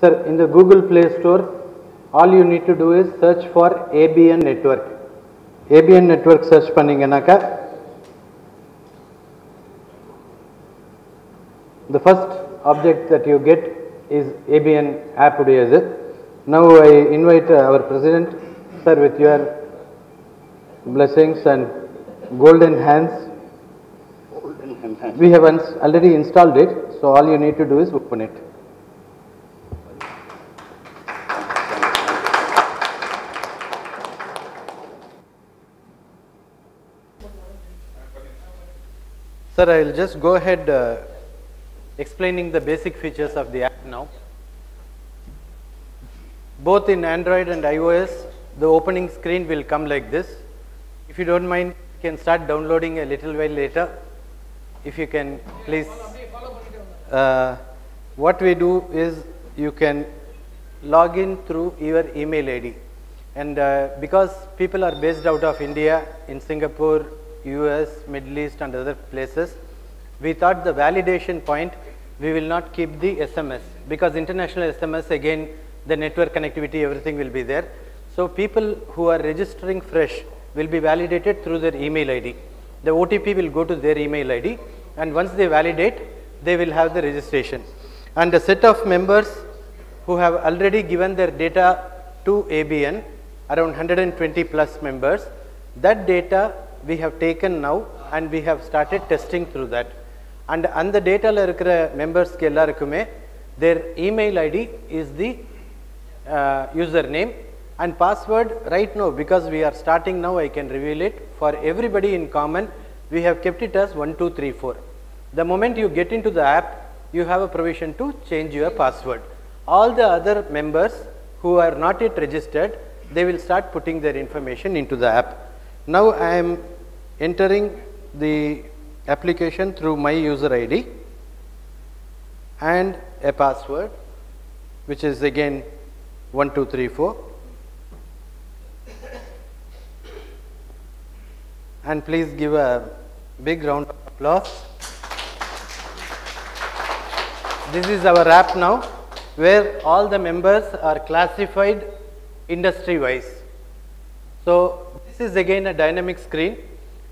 Sir, in the Google Play Store, all you need to do is search for ABN network. ABN network search பண்ணீங்கன்னாக்கா the first object that you get is ABN app உடையது. Now I invite uh, our president, sir, with your blessings and golden hands. We have ins- already installed it, so all you need to do is open it. Sir, I will just go ahead uh, explaining the basic features of the app now. Both in Android and iOS, the opening screen will come like this. If you don't mind, you can start downloading a little while later. If you can, please. Uh, what we do is you can log in through your email ID. And uh, because people are based out of India, in Singapore, US, Middle East and other places, we thought the validation point, we will not keep the SMS because international SMS again, the network connectivity, everything will be there. So people who are registering fresh will be validated through their email ID. The OTP will go to their email ID and once they validate, they will have the registration. And a set of members who have already given their data to ABN, around 120 plus members, that data we have taken now and we have started testing through that. And அந்த டேட்டாவில் இருக்கிற மெம்பர்ஸ்க்கு எல்லாருக்குமே their email ID is the uh, username and password right now because we are starting now I can reveal it for everybody in common we have kept it as 1234 the moment you get into the app you have a provision to change your password all the other members who are not yet registered they will start putting their information into the app now I am entering the application through my user ID and a password which is again 1234 and please give a big round of applause. This is our app now where all the members are classified industry wise. So this is again a dynamic screen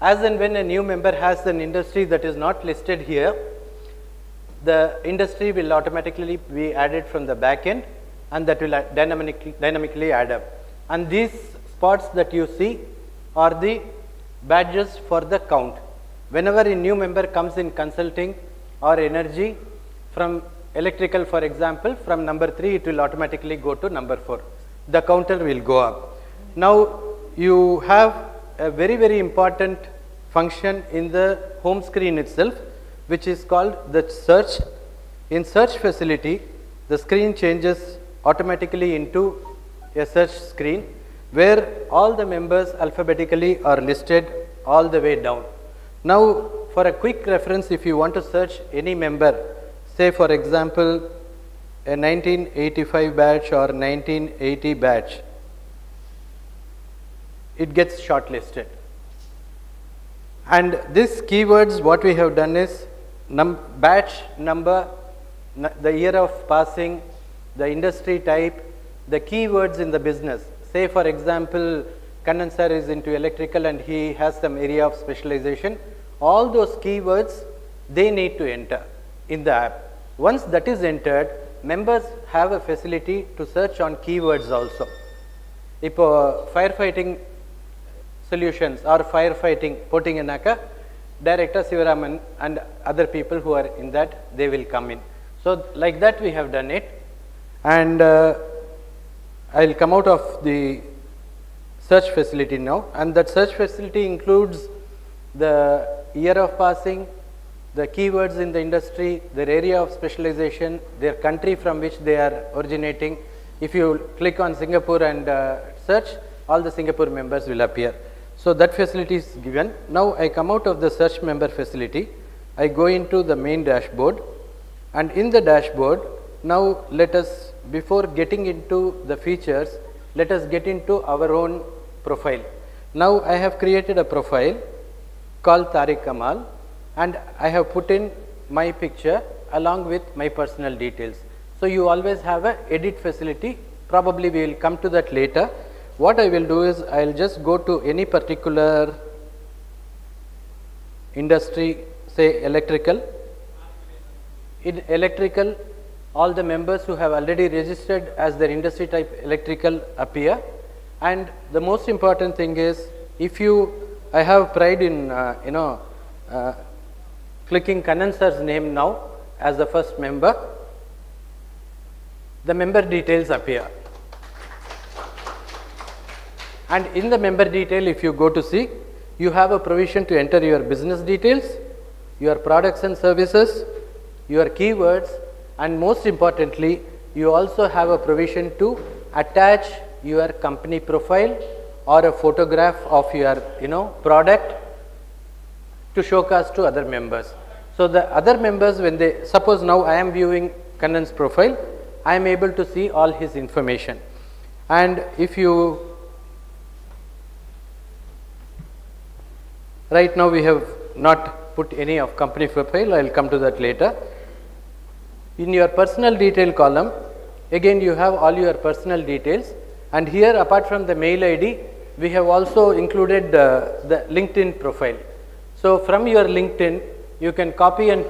as and when a new member has an industry that is not listed here the industry will automatically be added from the back end and that will dynamically, dynamically add up. And these spots that you see are the badges for the count. Whenever a new member comes in consulting or energy from electrical for example, from number 3 it will automatically go to number 4. The counter will go up. Now you have a very very important function in the home screen itself which is called the search. In search facility, the screen changes automatically into a search screen where all the members alphabetically are listed all the way down. Now, for a quick reference, if you want to search any member, say for example, a 1985 batch or 1980 batch, it gets shortlisted. And this keywords, what we have done is num batch number, n- the year of passing, the industry type, the keywords in the business. Say for example, Kannan sir is into electrical and he has some area of specialization. All those keywords, they need to enter in the app. Once that is entered, members have a facility to search on keywords also. இப்போ fire fighting solutions or firefighting putting in enaka director Sivaraman and other people who are in that they will come in. So, like that we have done it and uh, I will come out of the search facility now and that search facility includes the year of passing, the keywords in the industry, their area of specialization, their country from which they are originating. If you click on Singapore and uh, search, all the Singapore members will appear. So that facility is given. Now I come out of the search member facility. I go into the main dashboard and in the dashboard, now let us, before getting into the features, let us get into our own profile. Now I have created a profile called Tariq Kamal and I have put in my picture along with my personal details. So, you always have a edit facility probably we will come to that later. What I will do is I will just go to any particular industry say electrical. In electrical all the members who have already registered as their industry type electrical appear and the most important thing is if you I have pride in uh, you know uh, clicking Kannan sir's name now as the first member the member details appear and in the member detail if you go to see you have a provision to enter your business details, your products and services, your keywords and most importantly you also have a provision to attach your company profile or a photograph of your you know product to showcase to other members. So, the other members when they suppose now I am viewing Kannan's profile I am able to see all his information and if you Right now we have not put any of company profile, I will come to that later. In your personal detail column, again you have all your personal details and here apart from the mail ID, we have also included uh, the LinkedIn profile. So, from your LinkedIn, you can copy and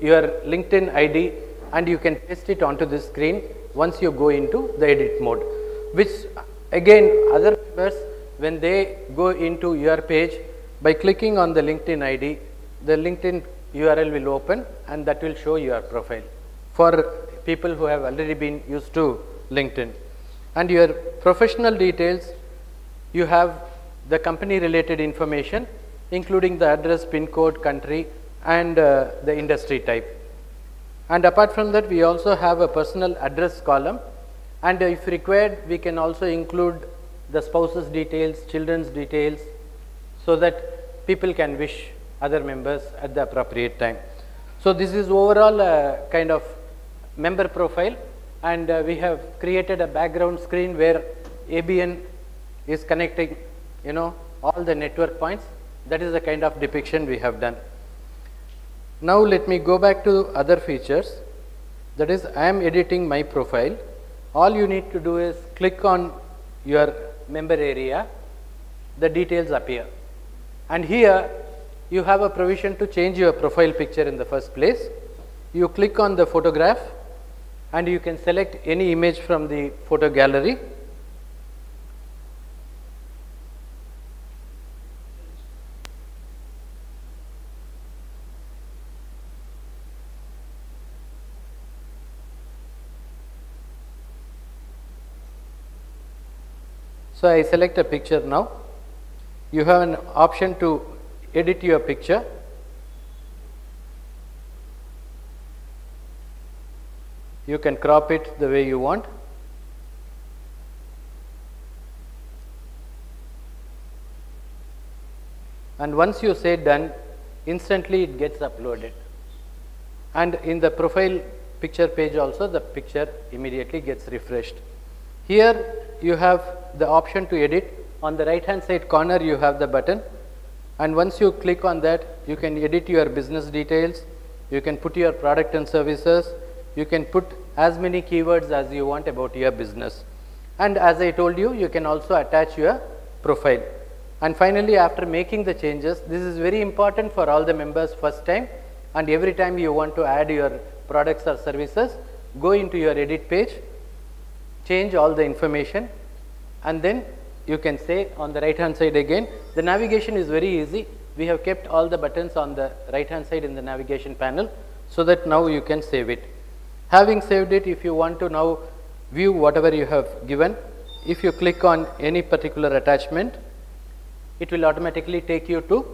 your LinkedIn ID and you can paste it onto the screen once you go into the edit mode, which again other members when they go into your page, by clicking on the LinkedIn ID, the LinkedIn URL will open and that will show your profile for people who have already been used to LinkedIn. And your professional details, you have the company related information including the address, pin code, country and uh, the industry type. And apart from that, we also have a personal address column and if required, we can also include the spouse's details, children's details, so that people can wish other members at the appropriate time. So, this is overall a kind of member profile and uh, we have created a background screen where ABN is connecting you know all the network points. That is the kind of depiction we have done. Now, let me go back to other features. That is I am editing my profile. All you need to do is click on your member area. The details appear and here you have a provision to change your profile picture in the first place. You click on the photograph and you can select any image from the photo gallery. So, I select a picture now you have an option to edit your picture. You can crop it the way you want. And once you say done, instantly it gets uploaded. And in the profile picture page also the picture immediately gets refreshed. Here you have the option to edit on the right hand side corner you have the button and once you click on that you can edit your business details, you can put your product and services, you can put as many keywords as you want about your business. And as I told you, you can also attach your profile. And finally, after making the changes, this is very important for all the members first time and every time you want to add your products or services, go into your edit page, change all the information and then you can say on the right hand side again. The navigation is very easy. We have kept all the buttons on the right hand side in the navigation panel so that now you can save it. Having saved it if you want to now view whatever you have given if you click on any particular attachment it will automatically take you to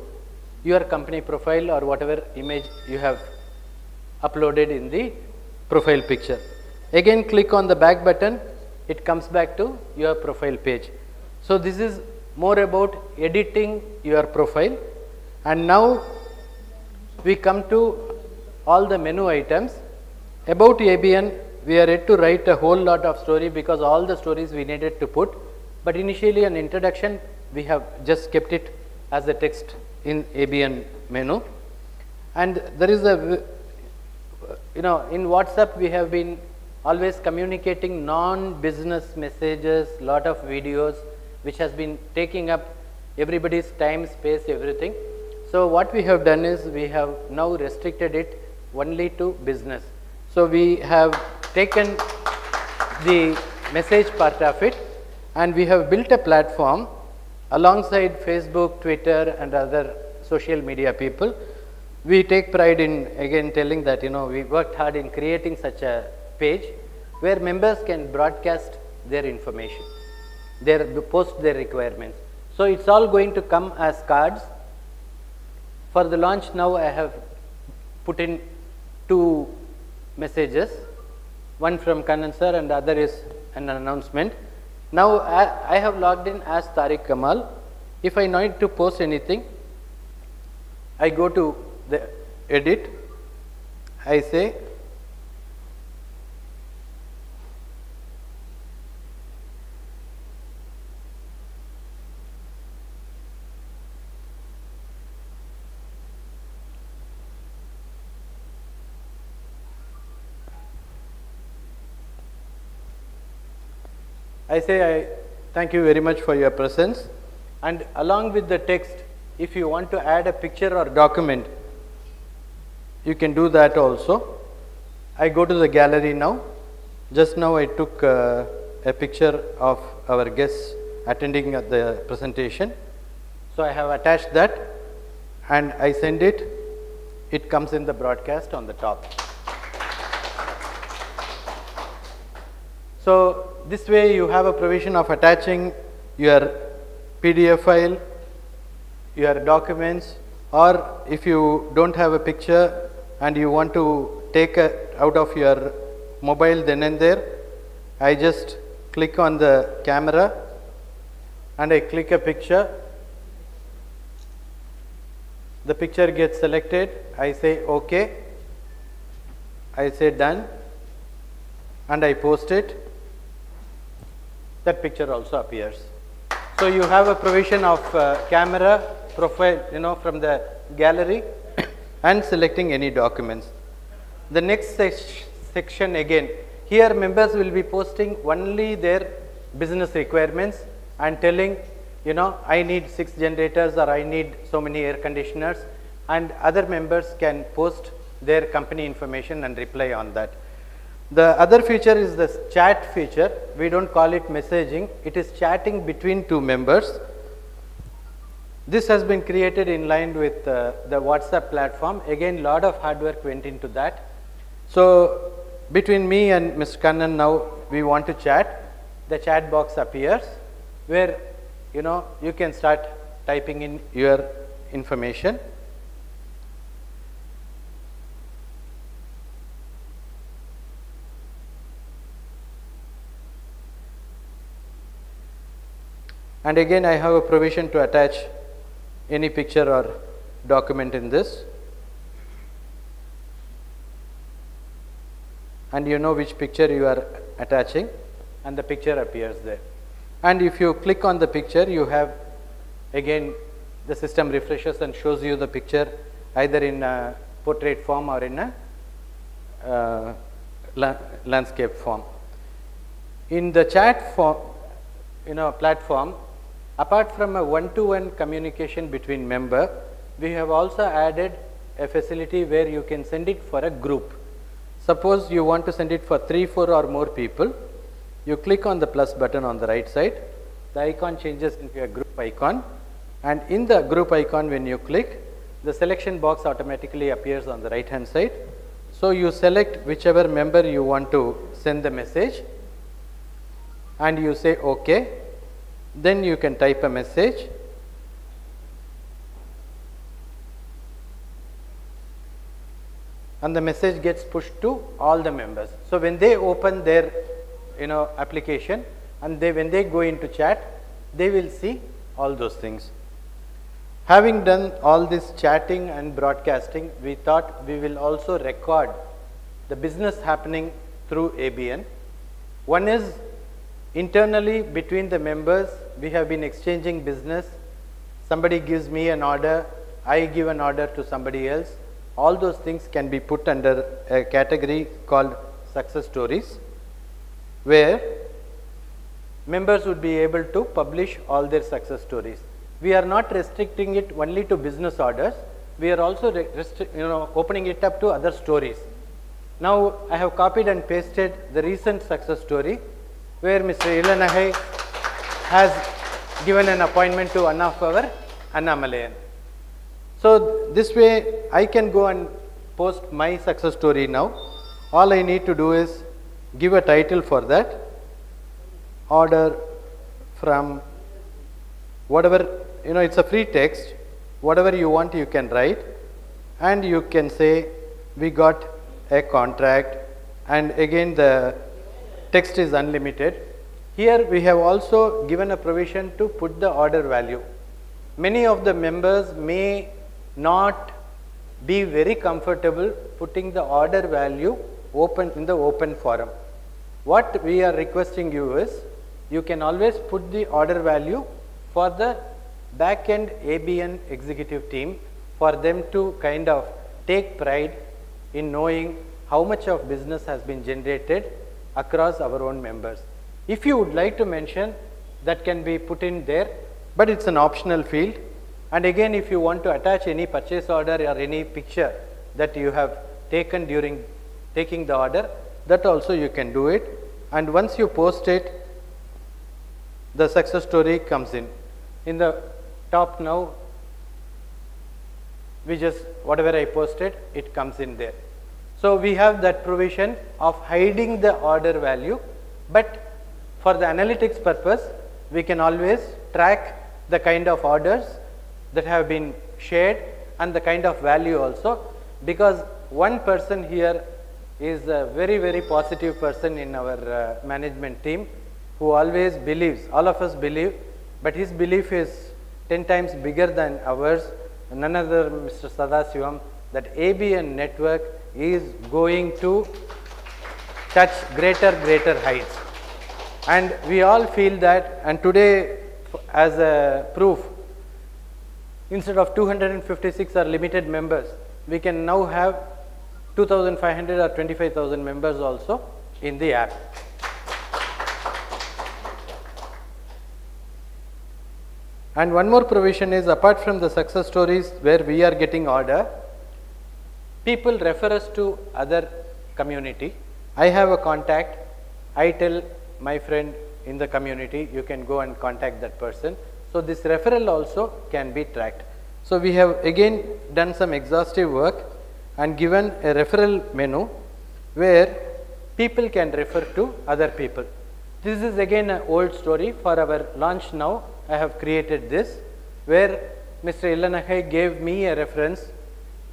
your company profile or whatever image you have uploaded in the profile picture. Again click on the back button. It comes back to your profile page so, this is more about editing your profile and now we come to all the menu items. About ABN we are yet to write a whole lot of story because all the stories we needed to put, but initially an introduction we have just kept it as a text in ABN menu and there is a you know in WhatsApp we have been always communicating non-business messages, lot of videos, which has been taking up everybody's time, space, everything. So what we have done is we have now restricted it only to business. So we have taken the message part of it and we have built a platform alongside Facebook, Twitter and other social media people. We take pride in again telling that you know we worked hard in creating such a page where members can broadcast their information, their post their requirements. So it's all going to come as cards. For the launch now I have put in two messages, one from sir and the other is an announcement. Now I, I have logged in as Tariq Kamal. If I need to post anything, I go to the edit, I say I say I thank you very much for your presence and along with the text if you want to add a picture or document you can do that also. I go to the gallery now. Just now I took uh, a picture of our guests attending at the presentation. So I have attached that and I send it. It comes in the broadcast on the top. So this way you have a provision of attaching your PDF file, your documents or if you don't have a picture and you want to take it out of your mobile then and there, I just click on the camera and I click a picture. The picture gets selected, I say OK, I say done. And I post it that picture also appears. So you have a provision of uh, camera profile, you know, from the gallery and selecting any documents. The next section again, here members will be posting only their business requirements and telling, you know, I need six generators or I need so many air conditioners and other members can post their company information and reply on that. The other feature is the chat feature. We don't call it messaging. It is chatting between two members. This has been created in line with uh, the WhatsApp platform. Again, lot of hard work went into that. So, between me and Mr. Kannan now, we want to chat. The chat box appears where you know you can start typing in your information. And again I have a provision to attach any picture or document in this. And you know which picture you are attaching and the picture appears there. And if you click on the picture, you have again the system refreshes and shows you the picture either in a portrait form or in a uh, la landscape form. In the chat form, you know, platform, Apart from a one-to-one -one communication between member, we have also added a facility where you can send it for a group. Suppose you want to send it for 3, 4 or more people, you click on the plus button on the right side, the icon changes into a group icon. And in the group icon when you click, the selection box automatically appears on the right hand side. So, you select whichever member you want to send the message. And you say OK then you can type a message and the message gets pushed to all the members. So, when they open their you know application and they when they go into chat they will see all those things. Having done all this chatting and broadcasting we thought we will also record the business happening through ABN. One is Internally between the members, we have been exchanging business. Somebody gives me an order, I give an order to somebody else. All those things can be put under a category called success stories. where members would be able to publish all their success stories. We are not restricting it only to business orders, we are also you know, opening it up to other stories. Now, I have copied and pasted the recent success story where Mr. Ilanahai has given an appointment to one of our Annamalayan. So, this way I can go and post my success story now. All I need to do is give a title for that, order from whatever, you know, it's a free text, whatever you want you can write and you can say we got a contract and again the text is unlimited. Here we have also given a provision to put the order value. Many of the members may not be very comfortable putting the order value open in the open forum. What we are requesting you is you can always put the order value for the back end ABN executive team for them to kind of take pride in knowing how much of business has been generated across our own members. If you would like to mention that can be put in there, but it's an optional field. And again, if you want to attach any purchase order or any picture that you have taken during taking the order, that also you can do it. And once you post it, the success story comes in. In the top now, we just whatever I posted, it comes in there. So, we have that provision of hiding the order value, but for the analytics purpose, we can always track the kind of orders that have been shared and the kind of value also because one person here is a very very positive person in our uh, management team who always believes all of us believe but his belief is 10 times bigger than ours none other Mr. Sadasivam that ABN network is going to touch greater greater heights. And we all feel that and today as a proof instead of 256 or limited members we can now have 2500 or 25000 members also in the app. And one more provision is apart from the success stories where we are getting order people refer us to other community. I have a contact, I tell my friend in the community, you can go and contact that person. So, this referral also can be tracked. So, we have again done some exhaustive work and given a referral menu where people can refer to other people. This is again an old story for our launch now. I have created this where Mr. Ilanahai gave me a reference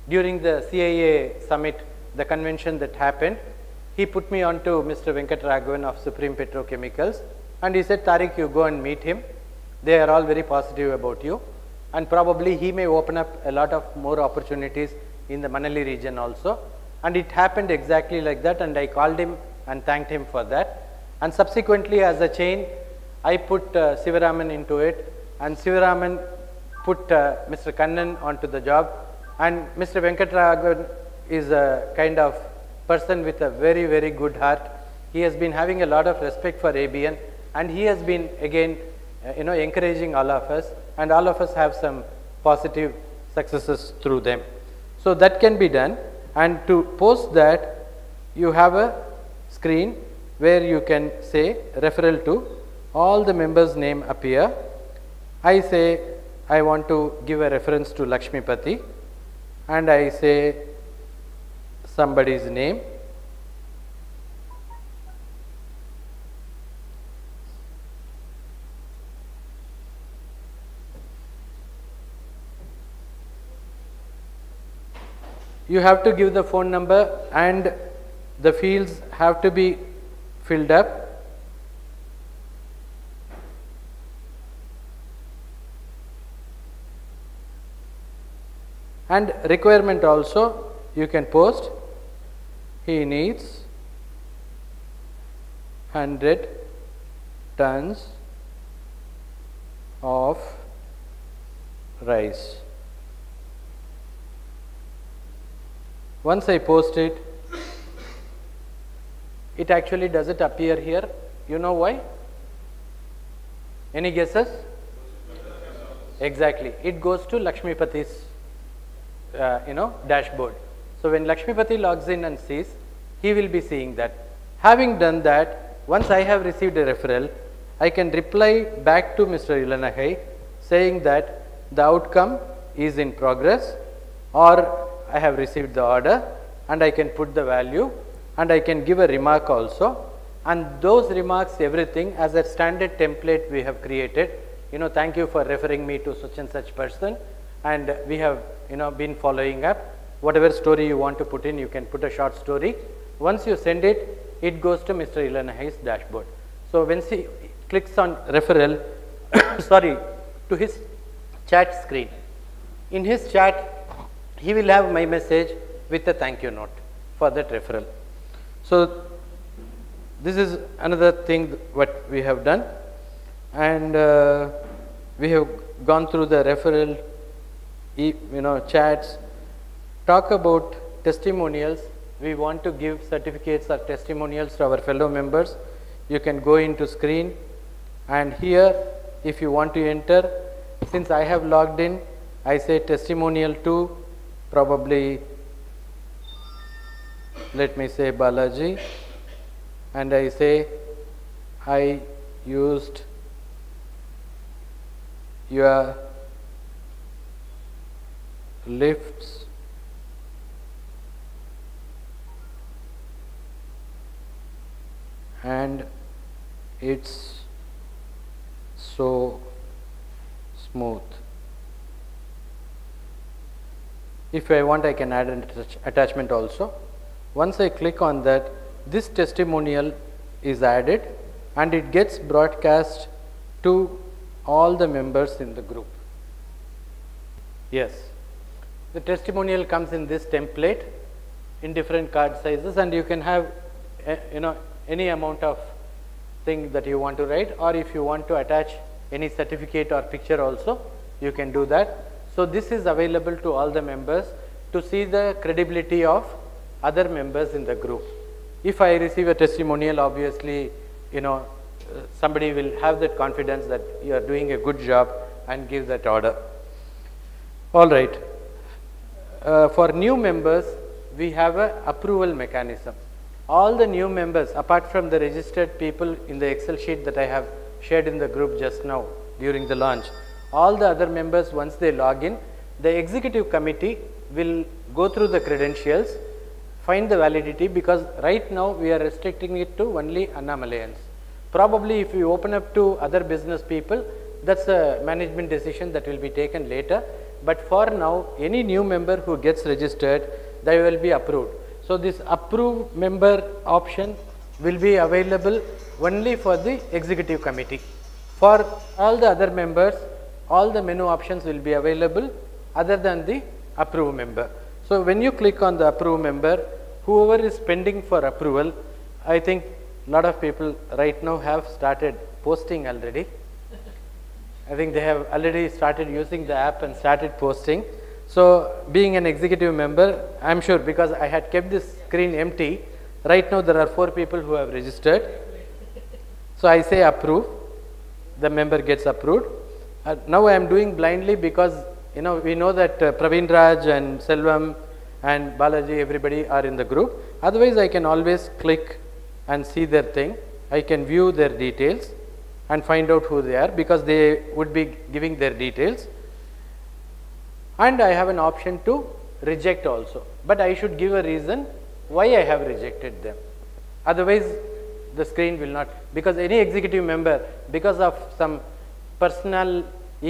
during the CIA summit, the convention that happened, he put me on to Mr. Venkat Raghavan of Supreme Petrochemicals and he said, Tariq, you go and meet him. They are all very positive about you and probably he may open up a lot of more opportunities in the Manali region also. And it happened exactly like that and I called him and thanked him for that. And subsequently as a chain, I put uh, Sivaraman into it and Sivaraman put uh, Mr. Kannan onto the job and Mr. Venkatraghavan is a kind of person with a very, very good heart. He has been having a lot of respect for ABN and he has been again, uh, you know, encouraging all of us and all of us have some positive successes through them. So that can be done and to post that you have a screen where you can say referral to all the members name appear. I say I want to give a reference to Lakshmipati and I say somebody's name. You have to give the phone number and the fields have to be filled up and requirement also you can post he needs 100 tons of rice. Once I post it, it actually doesn't appear here. You know why? Any guesses? Exactly. It goes to Lakshmipati's, uh, you know, dashboard. So when Lakshmipati logs in and sees, he will be seeing that. Having done that, once I have received a referral, I can reply back to Mr. Ilanahai saying that the outcome is in progress or I have received the order and I can put the value and I can give a remark also and those remarks everything as a standard template we have created you know thank you for referring me to such and such person and we have you know been following up whatever story you want to put in you can put a short story once you send it it goes to Mr. Ilanahai's dashboard so when he clicks on referral sorry to his chat screen in his chat he will have my message with a thank you note for that referral. So, this is another thing what we have done and uh, we have gone through the referral you know chats talk about testimonials. We want to give certificates or testimonials to our fellow members. You can go into screen. And here if you want to enter since I have logged in I say testimonial to probably let me say Balaji. And I say I used your lifts and it's so smooth. If I want I can add an attach attachment also. Once I click on that this testimonial is added and it gets broadcast to all the members in the group. Yes, the testimonial comes in this template in different card sizes and you can have uh, you know any amount of thing that you want to write or if you want to attach any certificate or picture also you can do that. So, this is available to all the members to see the credibility of other members in the group. If I receive a testimonial obviously you know uh, somebody will have that confidence that you are doing a good job and give that order. All right. Uh, for new members we have a approval mechanism. All the new members apart from the registered people in the excel sheet that I have shared in the group just now during the launch all the other members once they log in, the executive committee will go through the credentials, find the validity because right now we are restricting it to only Annamalayans. Probably if we open up to other business people, that's a management decision that will be taken later. But for now, any new member who gets registered, they will be approved. So this approve member option will be available only for the executive committee. For all the other members, all the menu options will be available other than the approve member. So, when you click on the approve member, whoever is pending for approval, I think lot of people right now have started posting already. I think they have already started using the app and started posting. So, being an executive member, I am sure because I had kept this screen empty, right now there are 4 people who have registered. So, I say approve, the member gets approved uh, now I am doing blindly because you know we know that uh, Praveen Raj and Selvam and Balaji everybody are in the group. Otherwise I can always click and see their thing. I can view their details and find out who they are because they would be giving their details. And I have an option to reject also, but I should give a reason why I have rejected them. Otherwise the screen will not because any executive member because of some personal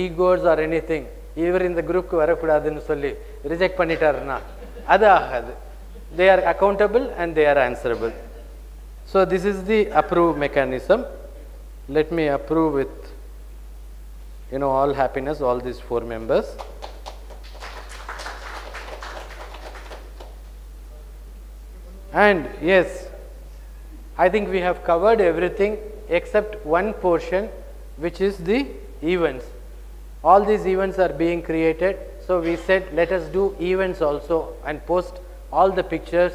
egos or any thing இவர் இந்த குரூப்க்கு வரக்கூடாதுன்னு சொல்லி reject பண்ணிட்டாருன்னா அது ஆகாது they are accountable and they are answerable so this is the approve mechanism let me approve with you know all happiness all these four members and yes i think we have covered everything except one portion which is the events all these events are being created. So, we said let us do events also and post all the pictures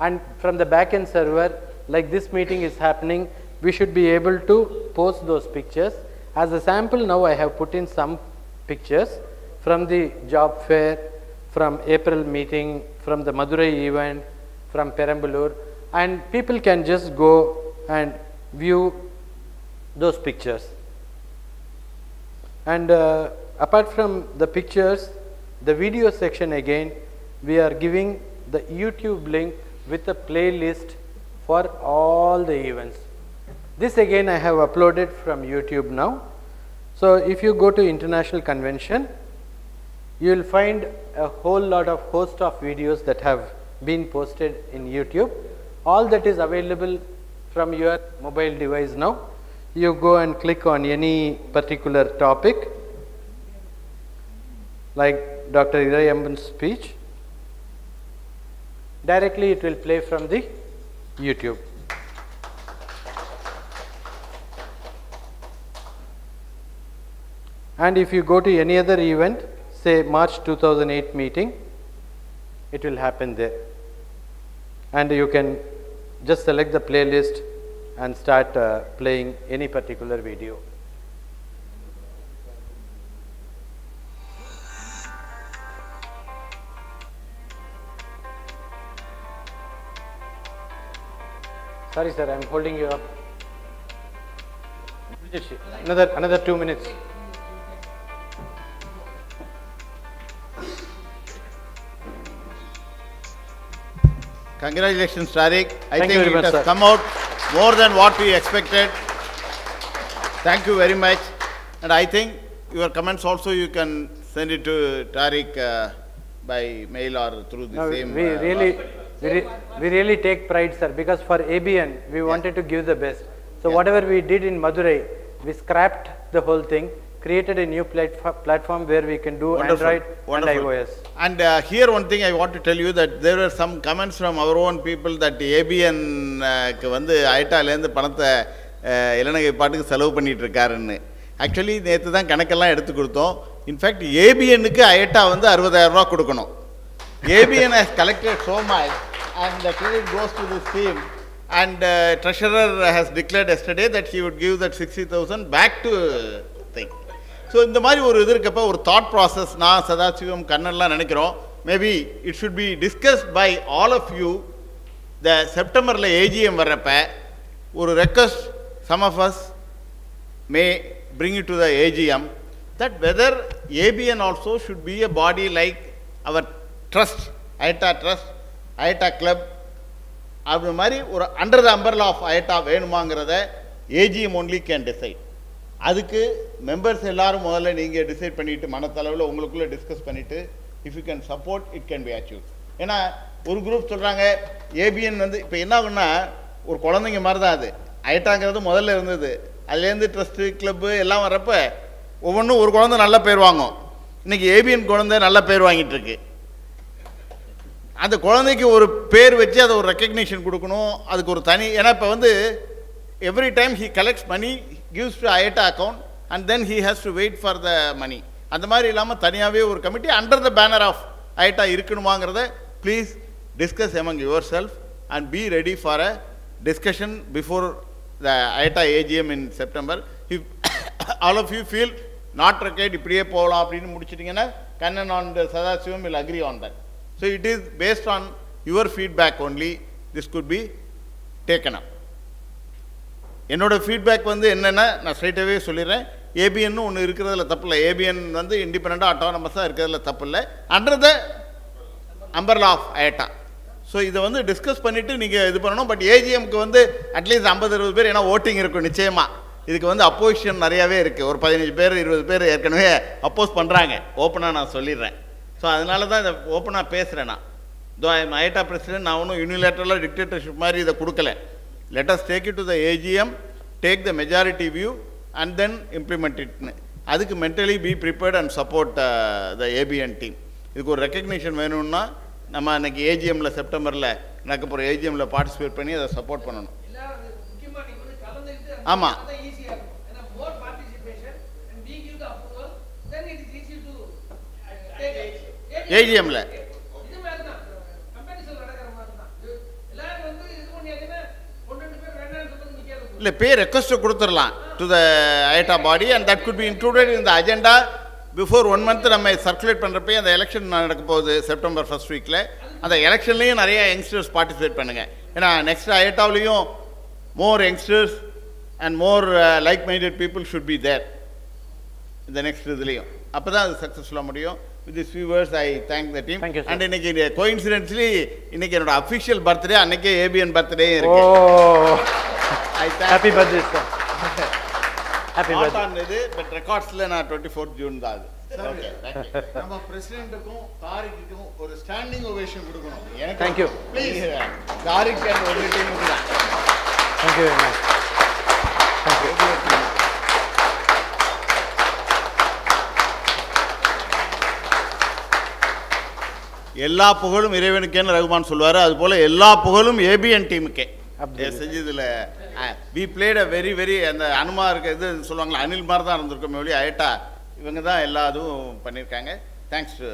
and from the backend server like this meeting is happening, we should be able to post those pictures. As a sample now I have put in some pictures from the job fair, from April meeting, from the Madurai event, from Perambalur and people can just go and view those pictures. And uh, apart from the pictures, the video section again, we are giving the YouTube link with a playlist for all the events. This again I have uploaded from YouTube now. So if you go to international convention, you will find a whole lot of host of videos that have been posted in YouTube. All that is available from your mobile device now. You go and click on any particular topic like Dr. Irayamban's speech. Directly it will play from the YouTube. And if you go to any other event, say March 2008 meeting, it will happen there. And you can just select the playlist and start uh, playing any particular video. Sorry, sir, I'm holding you up. Another, another two minutes. Congratulations, Tariq. I Thank you think it much, has sir. come out more than what we expected. Thank you very much. And I think your comments also you can send it to Tariq uh, by mail or through the No, same. we uh, really, we, re- we really take pride, sir, because for ABN, we wanted to give the best. So Yeah. whatever we did in Madurai, we scrapped the whole thing, created a new platform, platform where we can do Wonderful, Android wonderful. and iOS. And uh, here one thing I want to tell you that there were some comments from our own people that ABN uh, க்கு வந்து ஐட்டாலேருந்து பணத்தை uh, இளநகை பாட்டுக்கு செலவு பண்ணிட்டு இருக்காருன்னு actually நேற்று தான் கணக்கெல்லாம் எடுத்து கொடுத்தோம் இன்ஃபேக்ட் ஏபிஎன்னுக்கு ஐட்டா வந்து அறுபதாயிரம் ரூபா கொடுக்கணும் ABN has collected so much and the credit goes to this team and uh, treasurer has declared yesterday that he would give that 60000 back to thing so இந்த மாதிரி ஒரு இது இருக்கப்போ ஒரு தாட் ப்ராசஸ் நான் சதாசிவம் கண்ணன்லாம் நினைக்கிறோம். Maybe it should be discussed by all of you the செப்டம்பரில் ஏஜிஎம் வர்றப்ப ஒரு request some of us may bring it to the AGM that whether ABN also should be a body like our trust ITA trust ITA club அது மாதிரி ஒரு under the umbrella of ITA வேணுமாங்கிறத AGM only can decide அதுக்கு members எல்லாரும் முதல்ல நீங்கள் decide பண்ணிட்டு மனத்தளவில் உங்களுக்குள்ளே டிஸ்கஸ் பண்ணிட்டு if you can support it can be achieve ஏன்னா ஒரு குரூப் சொல்கிறாங்க ஏபிஎன் வந்து இப்போ என்ன ஆகுன்னா ஒரு குழந்தைங்க மாதிரி தான் அது. ஐட்டாங்கிறது முதல்ல இருந்தது. அதுலேருந்து ட்ரஸ்ட்டு கிளப்பு எல்லாம் வர்றப்ப ஒவ்வொன்றும் ஒரு குழந்தை நல்ல பேர் வாங்கும். இன்னைக்கு ஏபிஎன் குழந்தை நல்ல பேர் வாங்கிட்டு இருக்கு. அந்த குழந்தைக்கு ஒரு பேர் வச்சு அதை ஒரு ரெக்கக்னிஷன் கொடுக்கணும். அதுக்கு ஒரு தனி ஏன்னா இப்போ வந்து every time he collects money gives to IATA account and then he has to wait for the money அந்த மாதிரி இல்லாமல் தனியாகவே ஒரு committee under the banner of ITA இருக்கணுமாங்கிறத please discuss among your self and be ready for a discussion before the ITA AGM in September if all of you feel not required இப்படியே போகலாம் அப்படின்னு முடிச்சிட்டிங்கன்னா Kannan and the Sadasivam will agree on that so it is based on your feedback only this could be taken up என்னோட feedback வந்து என்னென்னா நான் ஸ்ட்ரைட்டாகவே சொல்லிடுறேன். ஏபிஎன்னு ஒன்று இருக்கிறதுல தப்பு இல்லை. ஏபிஎன் வந்து இண்டிபெண்ட்டாக அட்டானமஸாக இருக்கிறதுல தப்பு இல்லை. Under the umbrella of ITA so இதை வந்து டிஸ்கஸ் பண்ணிவிட்டு நீங்கள் இது பண்ணணும். பட் ஏஜிஎம்க்கு வந்து அட்லீஸ்ட் ஐம்பது இருபது பேர் ஏன்னா ஓட்டிங் இருக்கும் நிச்சயமாக இதுக்கு வந்து அப்போசிஷன் நிறையாவே இருக்குது ஒரு பதினஞ்சு பேர் இருபது பேர் ஏற்கனவே அப்போஸ் பண்ணுறாங்க ஓப்பனாக நான் சொல்லிடுறேன். ஸோ அதனால தான் இதை ஓப்பனாக பேசுகிறேன் நான். தோ ஐ ஐட்டா பிரசிடென்ட் நான் ஒன்றும் யூனிலேட்டரலாக டிக்டேட்டர்ஷிப் மாதிரி இதை கொடுக்கல. Let us take it to the AGM, take the majority view and then implement it. அதுக்கு mentally be prepared and support uh, the ABN team. இதுக்கு ஒரு ரெக்கக்னிஷன் வேணும்னா நம்ம அன்னைக்கு ஏஜிஎம்ல செப்டம்பரில் நடக்க போகிற ஏஜிஎம்ல பார்ட்டிசிபேட் பண்ணி அதை சப்போர்ட் பண்ணணும் எல்லாரும் அது முக்கியமா நீங்க வந்து கலந்துக்கிட்டு ஆமா. அதான் ஈஸியா இருக்கும் ஏன்னா more participation and we give the approval then it is easy to take AGM ல. இது மாதிரி தான் கம்பெனிஸ்ல நடக்கிற மாதிரி தான் இது எல்லாரும் வந்து இது பண்ணியாச்சுன்னா கொண்டு இல்லை பே ரெக்வஸ்ட்டை கொடுத்துடலாம். To the ITA body and that could be included in the agenda before one month நம்ம சர்க்குலேட் பண்ணுறப்பே அந்த எலெக்ஷன் நடக்க போகுது செப்டம்பர் ஃபர்ஸ்ட் வீக்கில் அந்த எலெக்ஷன்லேயும் நிறைய யங்ஸ்டர்ஸ் பார்ட்டிசிபேட் பண்ணுங்கள் ஏன்னா next ஐட்டாவிலையும் more youngsters and more like minded people should be there இந்த நெக்ஸ்ட் இதுலேயும். அப்போ தான் அது சக்ஸஸ்ஃபுல்லாக முடியும். With this viewers I thank the team Thank you, sir. And இன்னைக்கு கோயின்சிடென்ட்லி இன்னைக்கு என்னோட அஃபிஷியல் பர்த்டே அன்னைக்கே ஏபிஎன் பர்த்டே ஓ. இருக்கு I happy birthday sir happy birthday on இது பட் ரெக்கார்ட்ஸில் நான் டுவெண்ட்டி ஃபோர்த் ஜூன் தான் அது. நம்ம பிரசிடென்ட்டுக்கும் தாரிக்குக்கும் ஒரு ஸ்டாண்டிங் ஓவேஷன் கொடுக்கணும். எனக்கு Thank you. Please Tariq and ஒரு டீமுக்கு தான். தேங்க்யூ வெரி மச் தேங்க்யூ எல்லா புகழும் இறைவனுக்கேன்னு ரகுமான் சொல்லுவார். அது போல் எல்லா புகழும் ஏபிஎன் டீமுக்கே. செஞ்சதில் we played a very very அந்த அனுமா இருக்க இது சொல்லுவாங்களா அனில் மாதிரி தான் இருந்திருக்கோம். ஒழி ஐட்டா இவங்க தான் எல்லா இதுவும் பண்ணியிருக்காங்க. Thanks to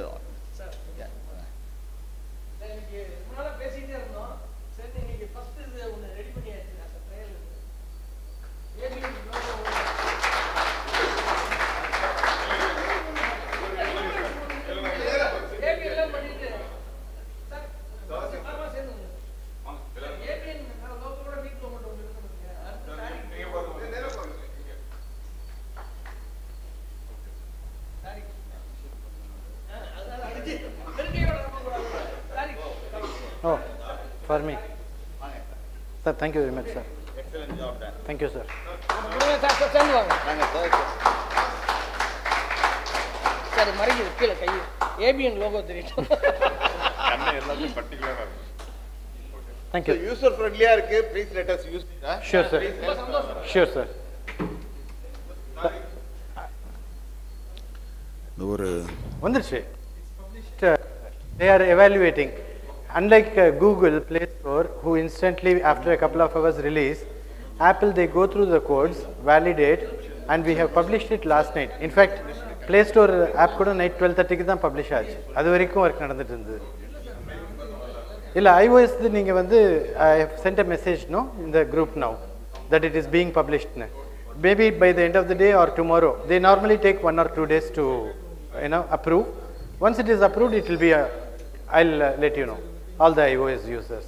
sir thank you very much sir excellent job done thank you sir கொடுங்க சார் சார் சேர்ந்து வாங்க நாங்கள் சார் சார் மறைக்குது கீழே கை ஏபிஎன் லோகோ தெரியும் தேங்க்யூ யூசர் ஃப்ரெண்ட்லியாக இருக்குது please let us use sure sir sure sir ஒரு வந்துருச்சு they are evaluating unlike uh, google play store who instantly after a couple of hours release apple they go through the codes validate and we have published it last night in fact play store app கூட night twelve தேர்ட்டிக்கு தான் publish ஆச்சு அது வரைக்கும் work நடந்துட்டு இருந்தது இல்லை iOS நீங்கள் வந்து I have sent a message no இந்த group now that it is being பப்ளிஷ்ட்னு maybe by the end of the day or tomorrow they normally take one R two days to you know approve once it is approved it will be Jal let you know all the iOS users.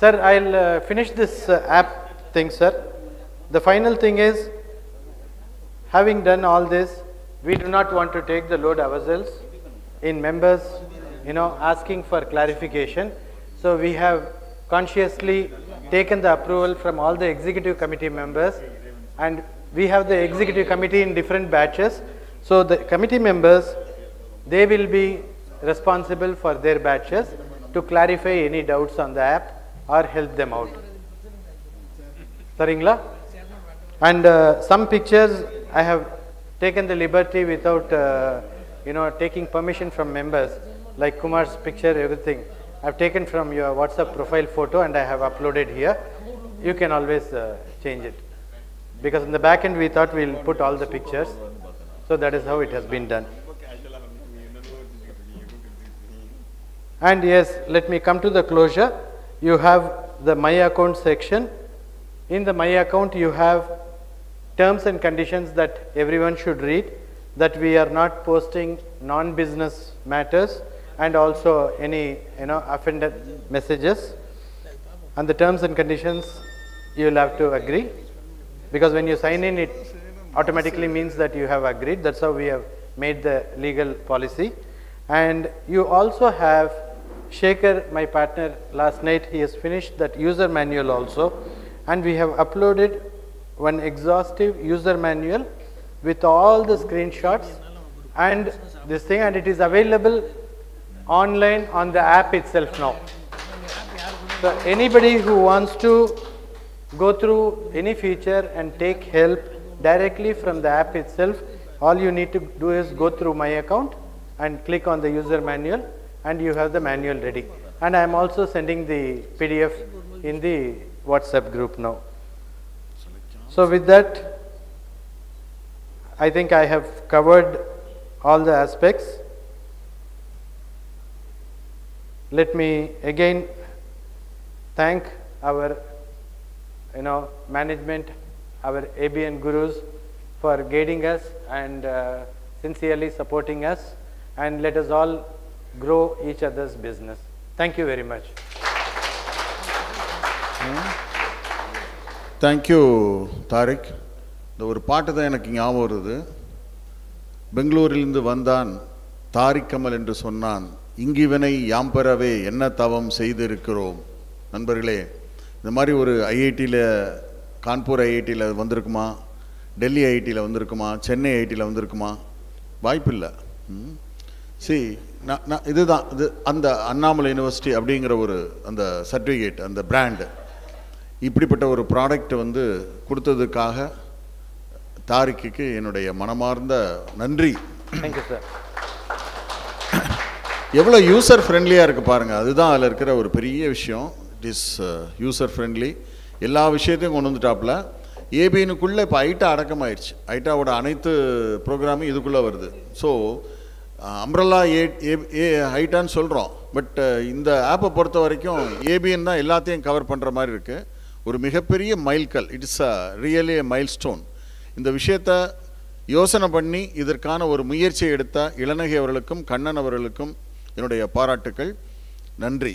Sir, I'll uh, finish this uh, app thing, sir. The final thing is, having done all this, we do not want to take the load ourselves in members, you know, asking for clarification. So we have consciously taken the approval from all the executive committee members and we have the executive committee in different batches. So the committee members, they will be responsible for their batches to clarify any doubts on the app or help them out. Saringla? And uh, some pictures I have taken the liberty without, uh, you know, taking permission from members, like Kumar's picture, everything. I've taken from your WhatsApp profile photo and I have uploaded here. You can always uh, change it. Because in the back end we thought we'll put all the pictures. So that is how it has been done. And yes let me come to the closure. You have the my account section. In the my account you have terms and conditions that everyone should read that we are not posting non business matters and also any you know offended messages. And the terms and conditions you will have to agree. Because when you sign in it automatically means that you have agreed. That's how we have made the legal policy. And you also have Shaker my partner last night he has finished that user manual also. And we have uploaded one exhaustive user manual with all the screenshots. And this thing and it is available online on the app itself now. So anybody who wants to go through any feature and take help directly from the app itself, all you need to do is go through my account and click on the user manual and you have the manual ready. And I am also sending the PDF in the WhatsApp group now. So with that, I think I have covered all the aspects. Let me again thank our you know, management, our ABN gurus for guiding us and uh, sincerely supporting us and let us all grow each other's business. Thank you very much. Thank you Tariq இந்த ஒரு பாட்டு தான் எனக்கு ஞாபகம் வருது. பெங்களூரிலிருந்து வந்தான் தாரிக் கமல் என்று சொன்னான் இங்கிவனை யாம் பெறவே என்ன தவம் செய்திருக்கிறோம்? நண்பர்களே இந்த மாதிரி ஒரு ஐஐடியில் கான்பூர் ஐஐடியில் வந்திருக்குமா? டெல்லி ஐஐடியில் வந்திருக்குமா? சென்னை ஐஐடியில் வந்திருக்குமா? வாய்ப்பில்லை. ம். சி நான் நான் இதுதான் இது அந்த அண்ணாமலை யூனிவர்சிட்டி அப்படிங்கிற ஒரு அந்த சர்டிஃபிகேட் அந்த பிராண்டு இப்படிப்பட்ட ஒரு ப்ராடக்ட் வந்து கொடுத்ததுக்காக தாரிக்குக்கு என்னுடைய மனமார்ந்த நன்றி. You, sir. எவ்வளோ யூசர் ஃப்ரெண்ட்லியாக இருக்குது பாருங்கள் அதுதான் அதில் இருக்கிற ஒரு பெரிய விஷயம். இட் இஸ் யூசர் ஃப்ரெண்ட்லி எல்லா விஷயத்தையும் கொண்டு வந்துட்டாப்புல. ஏபிஎனுக்குள்ளே இப்போ ஐட்டா அடக்கமாயிடுச்சு ஐட்டாவோட அனைத்து ப்ரோக்ராமும் இதுக்குள்ளே வருது. ஸோ அம்ரல்லா ஏ ஏ ஹைட்டான்னு சொல்கிறோம் பட் இந்த ஆப்பை பொறுத்த வரைக்கும் ஏபிஎன் தான் எல்லாத்தையும் கவர் பண்ணுற மாதிரி இருக்குது ஒரு மிகப்பெரிய மைல்கல் it is a really milestone இந்த விஷயத்தை யோசனை பண்ணி இதற்கான ஒரு முயற்சியை எடுத்த இளநகை அவர்களுக்கும் கண்ணன் அவர்களுக்கும் என்னுடைய பாராட்டுக்கள். நன்றி.